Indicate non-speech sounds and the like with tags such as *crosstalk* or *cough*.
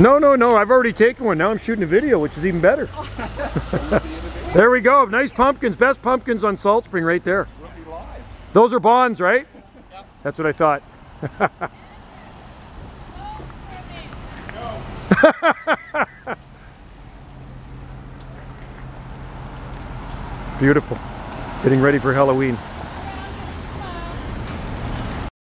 No, no, no. I've already taken one. Now I'm shooting a video, which is even better. *laughs* there we go. Nice pumpkins. Best pumpkins on Salt Spring right there. Those are Bond's, right? That's what I thought. *laughs* Beautiful. Getting ready for Halloween.